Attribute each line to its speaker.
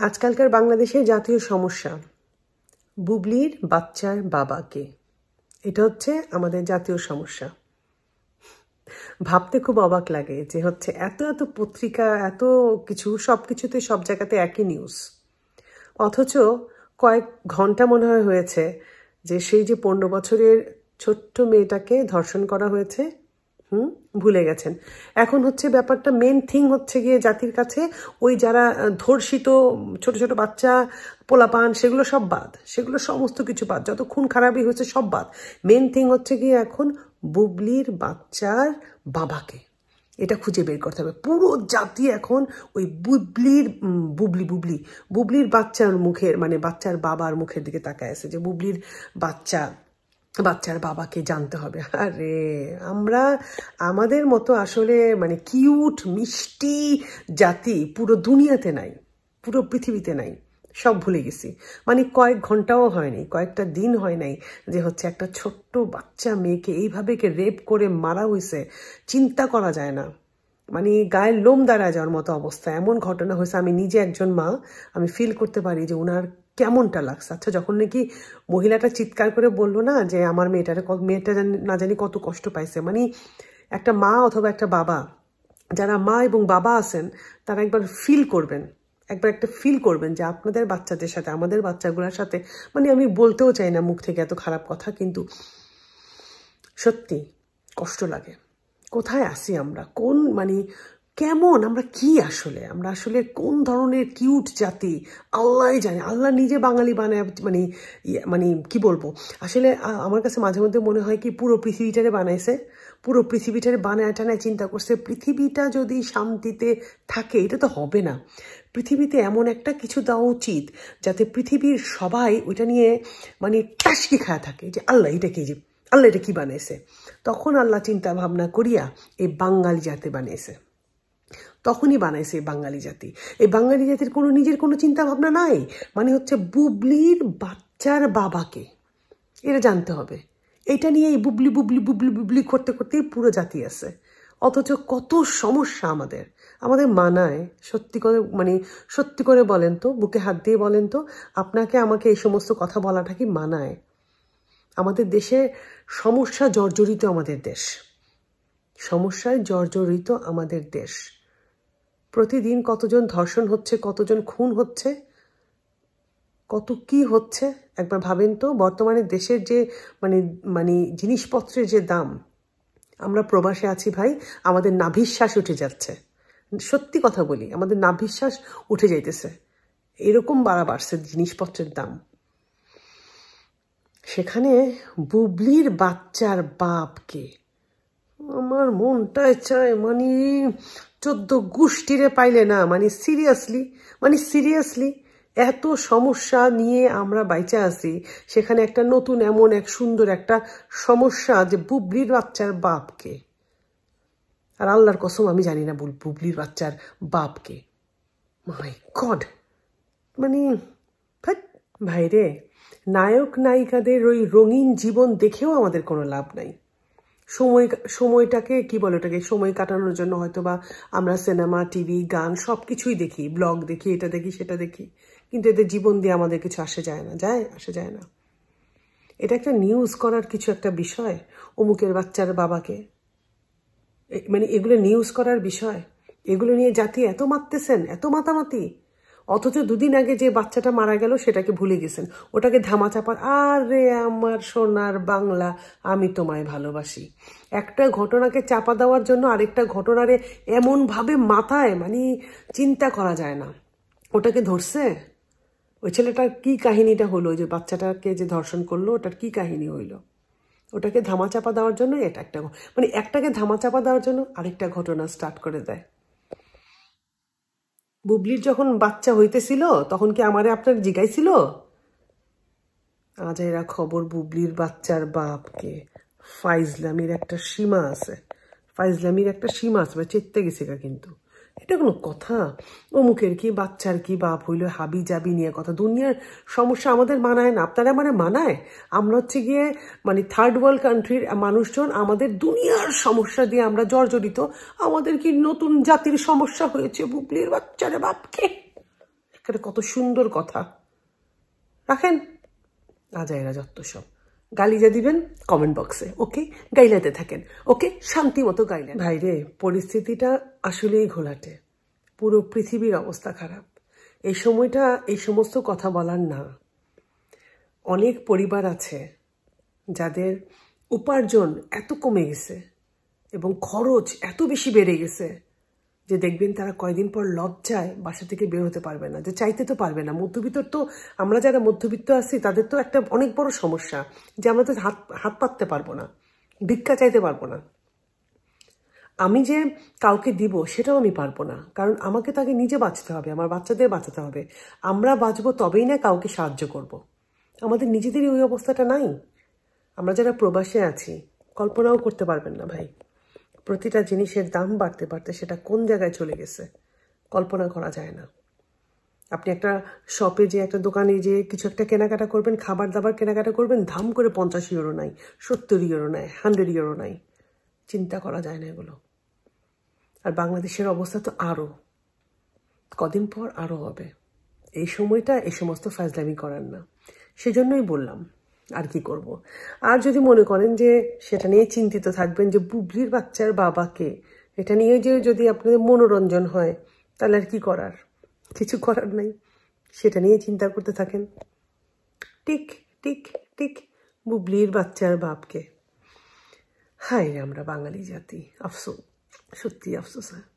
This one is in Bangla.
Speaker 1: আজকালকার বাংলাদেশের জাতীয় সমস্যা, বুবলির বাচ্চার বাবাকে। এটা হচ্ছে আমাদের জাতীয় সমস্যা। ভাবতে খুব অবাক লাগে যে হচ্ছে এত এত পত্রিকা, এত কিছু, সব কিছুতে সব জায়গাতে একই নিউজ অথচ কয়েক ঘণ্টা মনে হয় হয়েছে যে সেই যে পনেরো বছরের ছোট্ট মেয়েটাকে ধর্ষণ করা হয়েছে হুম, ভুলে গেছেন। এখন হচ্ছে ব্যাপারটা মেন থিং হচ্ছে গিয়ে জাতির কাছে ওই যারা ধর্ষিত, ছোট ছোট বাচ্চা, পোলাপান, সেগুলো সব বাদ। সেগুলো সমস্ত কিছু বাদ। যত খুন খারাপই হয়েছে সব বাদ। মেন থিং হচ্ছে গিয়ে এখন বুবলির বাচ্চার বাবাকে। এটা খুঁজে বের করতে হবে। পুরো জাতি এখন ওই বুবলির বুবলি বুবলি, বুবলির বাচ্চার মুখের মানে বাচ্চার বাবার মুখের দিকে তাকায় আছে যে বুবলির বাচ্চা বাচ্চার বাবাকে জানতে হবে। আরে, আমরা, আমাদের মতো আসলে মানে কিউট, মিষ্টি জাতি পুরো দুনিয়াতে নাই, পুরো পৃথিবীতে নাই, সব ভুলে গেছি। মানে কয়েক ঘন্টাও হয়নি কয়েকটা দিন হয় নাই যে হচ্ছে একটা ছোট্ট বাচ্চা মেয়েকে এইভাবে কে রেপ করে মারা হয়েছে চিন্তা করা যায় না। মানে গায়ের লোম দাঁড়া যাওয়ার মতো অবস্থা। এমন ঘটনা হয়েছে, আমি নিজে একজন মা, আমি ফিল করতে পারি যে ওনার কেমনটা লাগছে? আচ্ছা যখন নাকি মহিলাটা চিৎকার করে বলল না যে, আমার মেয়েটারে মেয়েটা না জানি কত কষ্ট পাইছে। মানে একটা মা অথবা একটা বাবা, যারা মা এবং বাবা আছেন, তারা একবার ফিল করবেন। একবার একটা ফিল করবেন যে, আপনাদের বাচ্চাদের সাথে, আমাদের বাচ্চাগুলোর সাথে মানে আমি বলতেও চাই না মুখ থেকে এত খারাপ কথা, কিন্তু সত্যি কষ্ট লাগে। কোথায় আসি আমরা? কোন মানে কেমন? আমরা কি আসলে? আমরা আসলে কোন ধরনের কিউট জাতি? আল্লাহ জানে। আল্লাহ নিজে বাঙালি বানায় মানে মানে কি বলব? আসলে আমার কাছে মাঝে মধ্যে মনে হয় কি, পুরো পৃথিবীটারে বানাইছে। পুরো পৃথিবীটারে বানায় টানায় চিন্তা করছে, পৃথিবীটা যদি শান্তিতে থাকে, এটা তো হবে না। পৃথিবীতে এমন একটা কিছু দেওয়া উচিত, যাতে পৃথিবীর সবাই ওইটা নিয়ে মানে টাসকি খায় থাকে যে, আল্লাহ, এটা কি যে, আল্লাহ, এটা কি বানিয়েছে তখন আল্লাহ চিন্তা ভাবনা করিয়া এই বাঙালি জাতি বানিয়েছে। তখনই বানাইছে বাঙালি জাতি। এই বাঙালি জাতির কোনো নিজের কোনো চিন্তা ভাবনা নাই? মানে হচ্ছে বুবলির বাচ্চার বাবাকে। এটা জানতে হবে। এটা নিয়ে এই বুবলি বুবলি বুবলি বুবলি করতে করতেই পুরো জাতি আছে। অথচ কত সমস্যা আমাদের। আমাদের মানায়, সত্যি করে মানে সত্যি করে বলেন তো, বুকে হাত দিয়ে বলেন তো, আপনাকে, আমাকে এই সমস্ত কথা বলাটা কি মানায়? আমাদের দেশে সমস্যা জর্জরিত আমাদের দেশ। সমস্যায় জর্জরিত আমাদের দেশ। প্রতিদিন কতজন ধর্ষণ হচ্ছে, কতজন খুন হচ্ছে, কত কি হচ্ছে, একবার ভাবেন তো, বর্তমানে দেশের যে মানে মানে জিনিসপত্রের যে দাম, আমরা প্রবাসে আছি ভাই, আমাদের নাভিশ্বাস উঠে যাচ্ছে। সত্যি কথা বলি, আমাদের নাভিশ্বাস উঠে যাইতেছে। এরকম বাড়া বাড়ছে জিনিসপত্রের দাম। সেখানে বুবলির বাচ্চার বাপকে আমার মনটায় চায় মানে চোদ্দ গোষ্ঠীরে পাইলে না মানে সিরিয়াসলি মানে সিরিয়াসলি এত সমস্যা নিয়ে আমরা বাইচা আছি। সেখানে একটা নতুন, এমন এক সুন্দর একটা সমস্যা যে বুবলির বাচ্চার বাপকে। আর আল্লাহর কসম, আমি জানি না বল বুবলির বাচ্চার বাপকে। মাই গড মানে ভাইরে নায়ক নায়িকাদের ওই রঙিন জীবন দেখেও আমাদের কোনো লাভ নাই। সময়, সময়টাকে, কি বলে ওটাকে, সময় কাটানোর জন্য হয়তো বা আমরা সিনেমা, টিভি, গান সব কিছুই দেখি, ব্লগ দেখি, এটা দেখি, সেটা দেখি। কিন্তু এদের জীবন দিয়ে আমাদের কিছু আসে যায় না, যায়, আসে যায় না। এটা একটা নিউজ করার কিছু একটা বিষয়, অমুকের বাচ্চার বাবাকে। মানে এগুলো নিউজ করার বিষয়, এগুলো নিয়ে জাতি এত মারতেছেন, এত মাতামাতি। অথচ দুদিন আগে যে বাচ্চাটা মারা গেল, সেটাকে ভুলে গেছেন। ওটাকে ধামা চাপার আরে আমার সোনার বাংলা, আমি তোমায় ভালোবাসি। একটা ঘটনাকে চাপা দেওয়ার জন্য আরেকটা ঘটনারে এমনভাবে মাথায় মানে চিন্তা করা যায় না। ওটাকে ধরছে? ওই ছেলেটার কি কাহিনীটা হলো? যে বাচ্চাটাকে যে ধর্ষণ করল, ওটার কি কাহিনী হইল? ওটাকে ধামা চাপা দেওয়ার জন্য এটা একটা মানে একটাকে ধামা চাপা দেওয়ার জন্য আরেকটা ঘটনা স্টার্ট করে দেয়। বুবলির যখন বাচ্চা হইতেছিল, তখন কি আমারে আপনার জিগাইছিল? আজ এরা খবর বুবলির বাচ্চার বাপকে। ফাইজলামির একটা সীমা আছে। ফাইজলামির একটা সীমা আছে চেতে গেছে কিন্তু। এটা কোনো কথা। অমুকের কি, বাচ্চার কি, বাপ হইল হাবি জাবি নিয়ে কথা। দুনিয়ার সমস্যা আমাদের মানায় না। আপনারা মানে মানায়? আমরা হচ্ছে গিয়ে মানে থার্ড ওয়ার্ল্ড কান্ট্রির মানুষজন, আমাদের দুনিয়ার সমস্যা দিয়ে আমরা জর্জরিত। আমাদের কি নতুন জাতির সমস্যা হয়েছে? বুবলির বাচ্চারে বাপকে। এটা কত সুন্দর কথা। রাখেন? আজাইরা যত্ত সব। গালি যা দিবেন কমেন্ট বক্সে ওকে গাইলাতে থাকেন ওকে শান্তি মতো গাইলেন। ভাই রে পরিস্থিতিটা আসলেই ঘোলাটে। পুরো পৃথিবীর অবস্থা খারাপ। এই সময়টা, এই সমস্ত কথা বলার না। অনেক পরিবার আছে যাদের উপার্জন এত কমে গেছে এবং খরচ এত বেশি বেড়ে গেছে। যে দেখবেন তারা কয়দিন পর লজ্জায় বাসা থেকে বের হতে পারবে না, যে চাইতে তো পারবে না। মধ্যবিত্তর তো, আমরা যারা মধ্যবিত্ত আছি, তাদের তো একটা অনেক বড় সমস্যা, যে আমরা তো হাত হাত পাততে পারব না, ভিক্ষা চাইতে পারব না। আমি যে কাউকে দিব, সেটাও আমি পারব না, কারণ আমাকে তাকে নিজে বাঁচতে হবে, আমার বাচ্চাদের বাঁচাতে হবে। আমরা বাঁচবো তবেই না কাউকে সাহায্য করব। আমাদের নিজেদেরই ওই অবস্থাটা নাই। আমরা যারা প্রবাসে আছি, কল্পনাও করতে পারবেন না, ভাই। প্রতিটা জিনিসের দাম বাড়তে বাড়তে সেটা কোন জায়গায় চলে গেছে কল্পনা করা যায় না। আপনি একটা শপে যে একটা দোকানে যে কিছু একটা কেনাকাটা করবেন, খাবার দাবার কেনাকাটা করবেন ধাম করে পঞ্চাশ ইউরো নাই, সত্তর ইউরো নাই হান্ড্রেড ইউরো নাই। চিন্তা করা যায় না এগুলো। আর বাংলাদেশের অবস্থা তো আরও কদিন পর আরও হবে। এই সময়টা এই সমস্ত ফাজলামি করার না। সেজন্যই বললাম আর কি করব। আর যদি মনে করেন যে সেটা নিয়ে চিন্তিত থাকবেন যে বুবলির বাচ্চার বাবাকে এটা নিয়ে যে যদি আপনাদের মনোরঞ্জন হয়, তাহলে আর কি করার? কিছু করার নাই। সেটা নিয়ে চিন্তা করতে থাকেন। টিক টিক টিক বুবলির বাচ্চার বাপকে হায় রে আমরা বাঙালি জাতি। আফসোস সত্যি আফসোস, হয়।